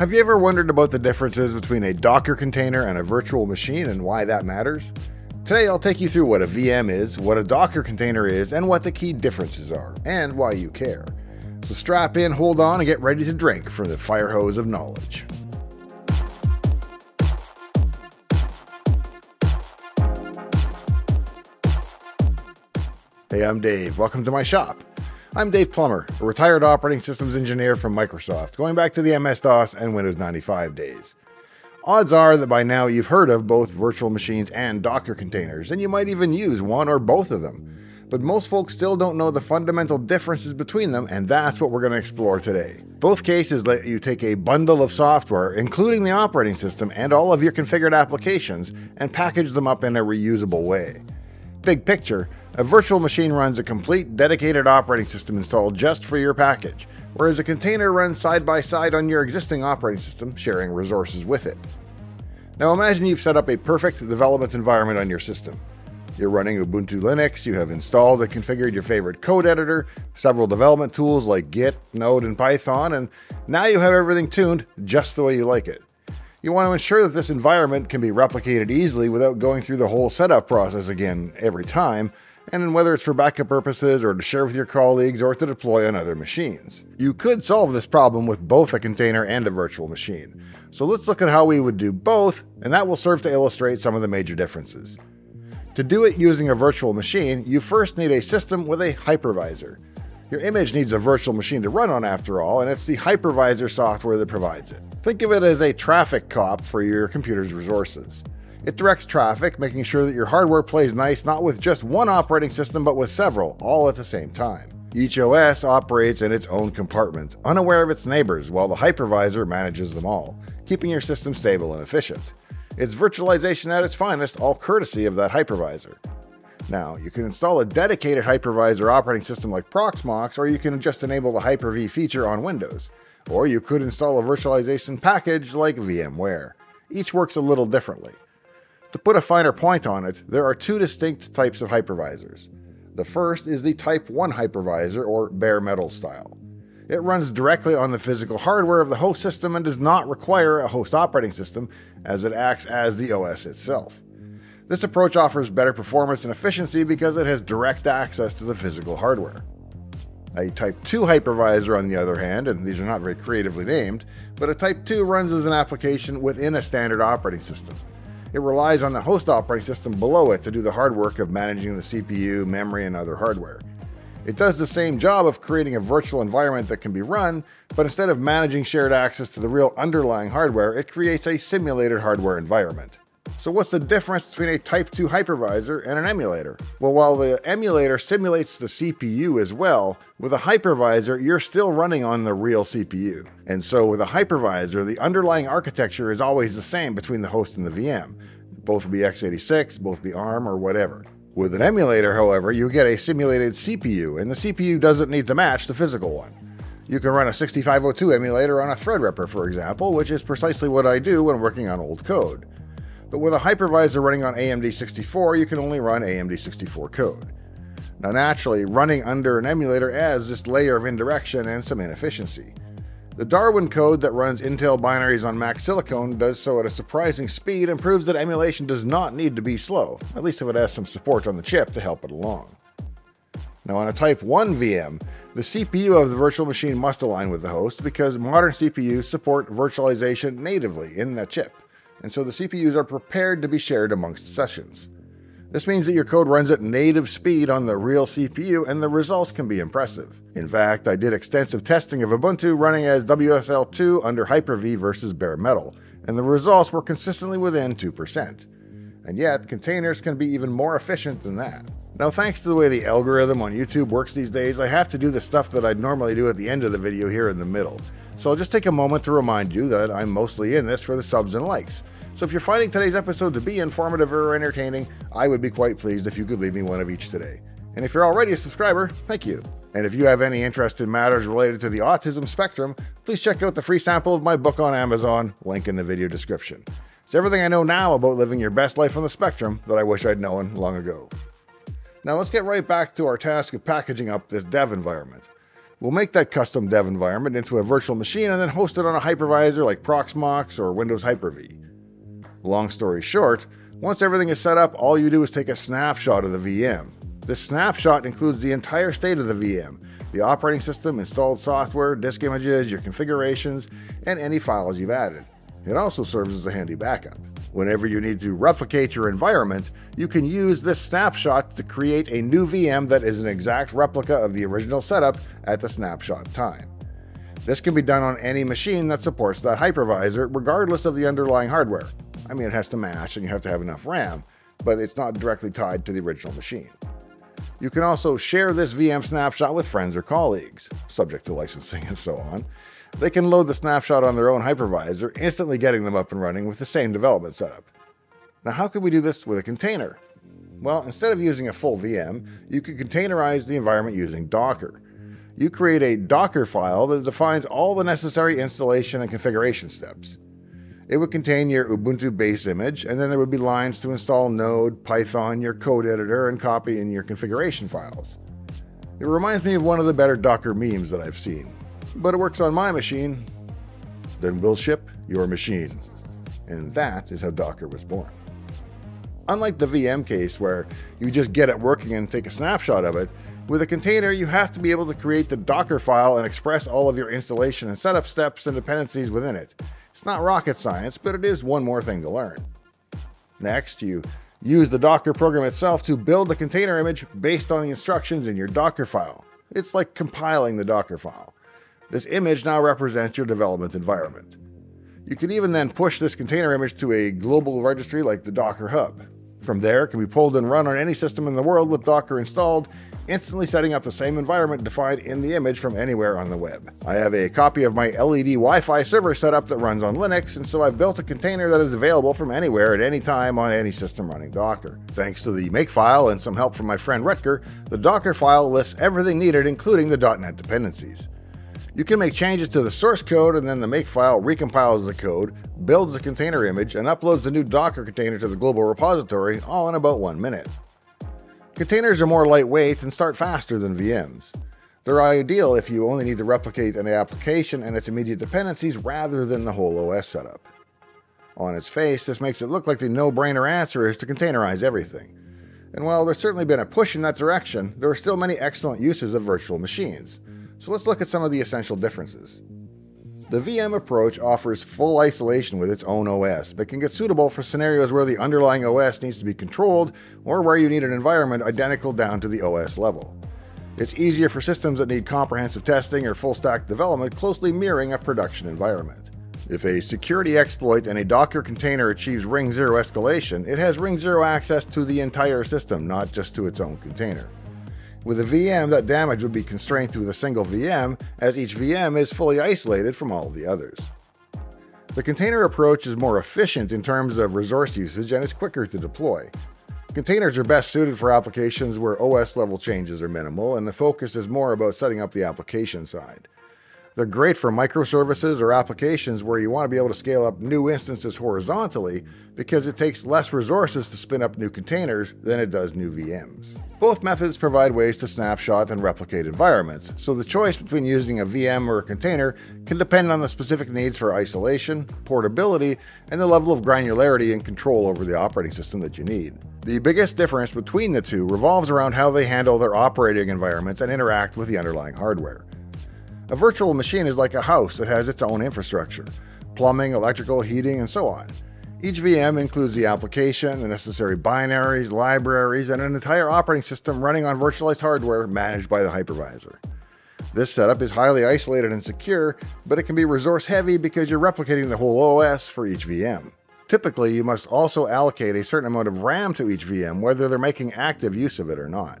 Have you ever wondered about the differences between a Docker container and a virtual machine and why that matters? Today I'll take you through what a VM is, what a Docker container is, and what the key differences are, and why you care. So strap in, hold on, and get ready to drink from the fire hose of knowledge. Hey, I'm Dave. Welcome to my shop. I'm Dave Plummer, a retired operating systems engineer from Microsoft, going back to the MS DOS and Windows 95 days. Odds are that by now you've heard of both virtual machines and Docker containers, and you might even use one or both of them. But most folks still don't know the fundamental differences between them, and that's what we're going to explore today. Both cases let you take a bundle of software, including the operating system and all of your configured applications, and package them up in a reusable way. Big picture, a virtual machine runs a complete dedicated operating system installed just for your package, whereas a container runs side by side on your existing operating system, sharing resources with it. Now imagine you've set up a perfect development environment on your system. You're running Ubuntu Linux, you have installed and configured your favorite code editor, several development tools like Git, Node, and Python, and now you have everything tuned just the way you like it. You want to ensure that this environment can be replicated easily without going through the whole setup process again every time, and whether it's for backup purposes or to share with your colleagues or to deploy on other machines. You could solve this problem with both a container and a virtual machine. So let's look at how we would do both, and that will serve to illustrate some of the major differences. To do it using a virtual machine, you first need a system with a hypervisor. Your image needs a virtual machine to run on after all, and it's the hypervisor software that provides it. Think of it as a traffic cop for your computer's resources. It directs traffic, making sure that your hardware plays nice not with just one operating system but with several, all at the same time. Each OS operates in its own compartment, unaware of its neighbors, while the hypervisor manages them all, keeping your system stable and efficient. It's virtualization at its finest, all courtesy of that hypervisor. Now, you can install a dedicated hypervisor operating system like Proxmox, or you can just enable the Hyper-V feature on Windows. Or you could install a virtualization package like VMware. Each works a little differently. To put a finer point on it, there are two distinct types of hypervisors. The first is the Type 1 hypervisor, or bare metal style. It runs directly on the physical hardware of the host system and does not require a host operating system, as it acts as the OS itself. This approach offers better performance and efficiency because it has direct access to the physical hardware. A Type 2 hypervisor, on the other hand, and these are not very creatively named, but a Type 2 runs as an application within a standard operating system. It relies on the host operating system below it to do the hard work of managing the CPU, memory, and other hardware. It does the same job of creating a virtual environment that can be run, but instead of managing shared access to the real underlying hardware, it creates a simulated hardware environment. So what's the difference between a Type 2 hypervisor and an emulator? Well, while the emulator simulates the CPU as well, with a hypervisor, you're still running on the real CPU. And so with a hypervisor, the underlying architecture is always the same between the host and the VM. Both will be x86, both be ARM, or whatever. With an emulator, however, you get a simulated CPU, and the CPU doesn't need to match the physical one. You can run a 6502 emulator on a Threadripper, for example, which is precisely what I do when working on old code. But with a hypervisor running on AMD 64, you can only run AMD 64 code. Now, naturally, running under an emulator adds this layer of indirection and some inefficiency. The Darwin code that runs Intel binaries on Mac Silicon does so at a surprising speed and proves that emulation does not need to be slow, at least if it has some support on the chip to help it along. Now, on a Type 1 VM, the CPU of the virtual machine must align with the host because modern CPUs support virtualization natively in that chip and so the CPUs are prepared to be shared amongst sessions. This means that your code runs at native speed on the real CPU and the results can be impressive. In fact, I did extensive testing of Ubuntu running as WSL2 under Hyper-V versus bare metal, and the results were consistently within 2%. And yet, containers can be even more efficient than that. Now, thanks to the way the algorithm on YouTube works these days, I have to do the stuff that I'd normally do at the end of the video here in the middle. So I'll just take a moment to remind you that I'm mostly in this for the subs and likes. So if you're finding today's episode to be informative or entertaining, I would be quite pleased if you could leave me one of each today. And if you're already a subscriber, thank you. And if you have any interest in matters related to the autism spectrum, please check out the free sample of my book on Amazon, link in the video description. It's everything I know now about living your best life on the spectrum that I wish I'd known long ago. Now let's get right back to our task of packaging up this dev environment. We'll make that custom dev environment into a virtual machine and then host it on a hypervisor like Proxmox or Windows Hyper-V. Long story short, once everything is set up, all you do is take a snapshot of the VM. This snapshot includes the entire state of the VM, the operating system, installed software, disk images, your configurations, and any files you've added. It also serves as a handy backup. Whenever you need to replicate your environment, you can use this snapshot to create a new VM that is an exact replica of the original setup at the snapshot time. This can be done on any machine that supports that hypervisor, regardless of the underlying hardware. I mean, it has to match and you have to have enough RAM, but it's not directly tied to the original machine. You can also share this VM snapshot with friends or colleagues, subject to licensing and so on. They can load the snapshot on their own hypervisor, instantly getting them up and running with the same development setup. Now, how can we do this with a container? Well, instead of using a full VM, you can containerize the environment using Docker. You create a Docker file that defines all the necessary installation and configuration steps. It would contain your Ubuntu base image, and then there would be lines to install Node, Python, your code editor, and copy in your configuration files. It reminds me of one of the better Docker memes that I've seen. But it works on my machine, then we'll ship your machine. And that is how Docker was born. Unlike the VM case where you just get it working and take a snapshot of it, with a container, you have to be able to create the Docker file and express all of your installation and setup steps and dependencies within it. It's not rocket science, but it is one more thing to learn. Next, you use the Docker program itself to build the container image based on the instructions in your Docker file. It's like compiling the Docker file. This image now represents your development environment. You can even then push this container image to a global registry like the Docker Hub. From there, it can be pulled and run on any system in the world with Docker installed, instantly setting up the same environment defined in the image from anywhere on the web. I have a copy of my LED Wi Fi server setup that runs on Linux, and so I've built a container that is available from anywhere at any time on any system running Docker. Thanks to the makefile and some help from my friend Rutger, the Docker file lists everything needed, including the .NET dependencies. You can make changes to the source code, and then the makefile recompiles the code, builds the container image, and uploads the new Docker container to the global repository, all in about one minute. Containers are more lightweight and start faster than VMs. They're ideal if you only need to replicate an application and its immediate dependencies rather than the whole OS setup. On its face, this makes it look like the no brainer answer is to containerize everything. And while there's certainly been a push in that direction, there are still many excellent uses of virtual machines. So let's look at some of the essential differences. The VM approach offers full isolation with its own OS, making it suitable for scenarios where the underlying OS needs to be controlled or where you need an environment identical down to the OS level. It's easier for systems that need comprehensive testing or full stack development closely mirroring a production environment. If a security exploit in a Docker container achieves ring zero escalation, it has ring zero access to the entire system, not just to its own container. With a VM, that damage would be constrained to the single VM, as each VM is fully isolated from all the others. The container approach is more efficient in terms of resource usage and is quicker to deploy. Containers are best suited for applications where OS level changes are minimal, and the focus is more about setting up the application side. They're great for microservices or applications where you want to be able to scale up new instances horizontally because it takes less resources to spin up new containers than it does new VMs. Both methods provide ways to snapshot and replicate environments, so the choice between using a VM or a container can depend on the specific needs for isolation, portability, and the level of granularity and control over the operating system that you need. The biggest difference between the two revolves around how they handle their operating environments and interact with the underlying hardware. A virtual machine is like a house that has its own infrastructure plumbing, electrical, heating, and so on. Each VM includes the application, the necessary binaries, libraries, and an entire operating system running on virtualized hardware managed by the hypervisor. This setup is highly isolated and secure, but it can be resource heavy because you're replicating the whole OS for each VM. Typically, you must also allocate a certain amount of RAM to each VM, whether they're making active use of it or not.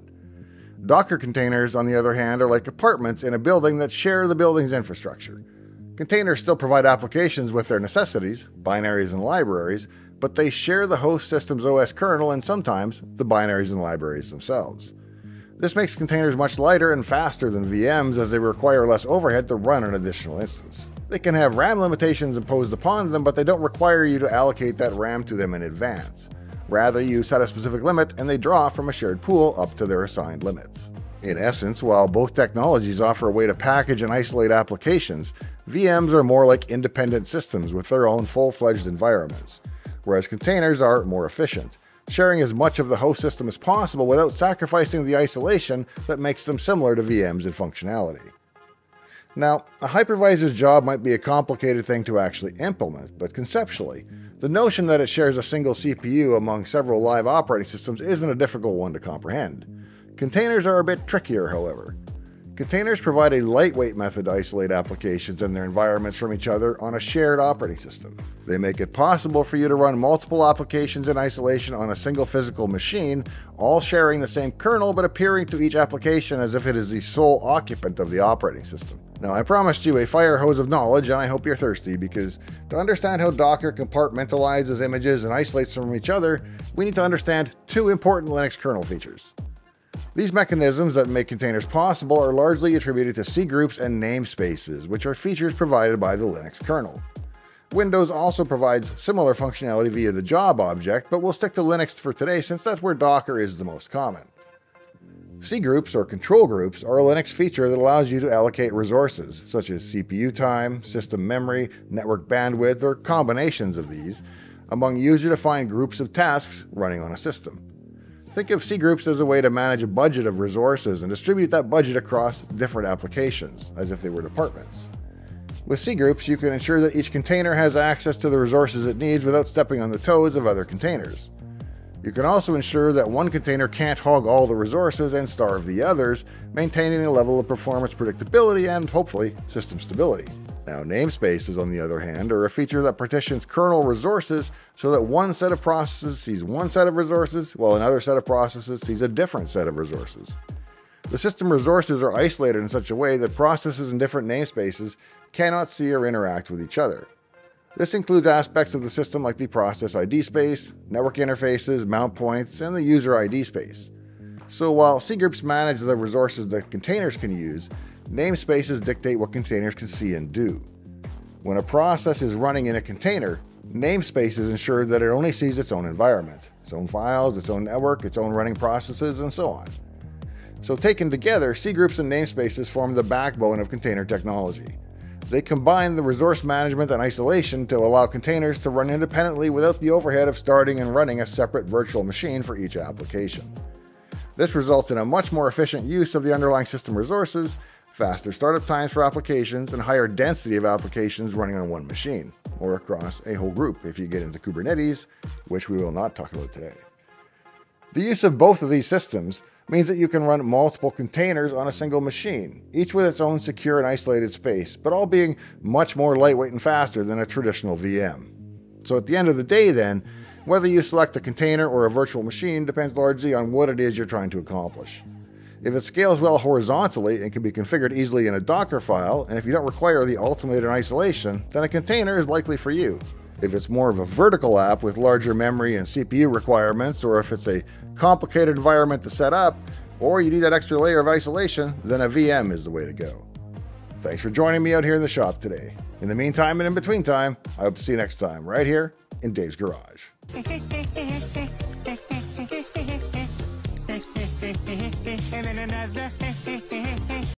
Docker containers, on the other hand, are like apartments in a building that share the building's infrastructure. Containers still provide applications with their necessities, binaries and libraries, but they share the host system's OS kernel and sometimes the binaries and libraries themselves. This makes containers much lighter and faster than VMs as they require less overhead to run an additional instance. They can have RAM limitations imposed upon them, but they don't require you to allocate that RAM to them in advance. Rather, you set a specific limit and they draw from a shared pool up to their assigned limits. In essence, while both technologies offer a way to package and isolate applications, VMs are more like independent systems with their own full fledged environments, whereas containers are more efficient, sharing as much of the host system as possible without sacrificing the isolation that makes them similar to VMs in functionality. Now, a hypervisor's job might be a complicated thing to actually implement, but conceptually, the notion that it shares a single CPU among several live operating systems isn't a difficult one to comprehend. Containers are a bit trickier, however. Containers provide a lightweight method to isolate applications and their environments from each other on a shared operating system. They make it possible for you to run multiple applications in isolation on a single physical machine, all sharing the same kernel but appearing to each application as if it is the sole occupant of the operating system. Now, I promised you a fire hose of knowledge, and I hope you're thirsty because to understand how Docker compartmentalizes images and isolates them from each other, we need to understand two important Linux kernel features. These mechanisms that make containers possible are largely attributed to cgroups and namespaces, which are features provided by the Linux kernel. Windows also provides similar functionality via the job object, but we'll stick to Linux for today since that's where Docker is the most common. Cgroups or control groups are a Linux feature that allows you to allocate resources, such as CPU time, system memory, network bandwidth, or combinations of these, among user-defined groups of tasks running on a system. Think of C groups as a way to manage a budget of resources and distribute that budget across different applications, as if they were departments. With C groups, you can ensure that each container has access to the resources it needs without stepping on the toes of other containers. You can also ensure that one container can't hog all the resources and starve the others, maintaining a level of performance predictability and, hopefully, system stability. Now, namespaces, on the other hand, are a feature that partitions kernel resources so that one set of processes sees one set of resources, while another set of processes sees a different set of resources. The system resources are isolated in such a way that processes in different namespaces cannot see or interact with each other. This includes aspects of the system like the process ID space, network interfaces, mount points, and the user ID space. So while cgroups manage the resources that containers can use, namespaces dictate what containers can see and do. When a process is running in a container, namespaces ensure that it only sees its own environment, its own files, its own network, its own running processes, and so on. So taken together, cgroups and namespaces form the backbone of container technology. They combine the resource management and isolation to allow containers to run independently without the overhead of starting and running a separate virtual machine for each application. This results in a much more efficient use of the underlying system resources faster startup times for applications, and higher density of applications running on one machine, or across a whole group if you get into Kubernetes, which we will not talk about today. The use of both of these systems means that you can run multiple containers on a single machine, each with its own secure and isolated space, but all being much more lightweight and faster than a traditional VM. So at the end of the day, then, whether you select a container or a virtual machine depends largely on what it is you're trying to accomplish. If it scales well horizontally and can be configured easily in a Docker file, and if you don't require the ultimate in isolation, then a container is likely for you. If it's more of a vertical app with larger memory and CPU requirements, or if it's a complicated environment to set up, or you need that extra layer of isolation, then a VM is the way to go. Thanks for joining me out here in the shop today. In the meantime and in between time, I hope to see you next time right here in Dave's Garage.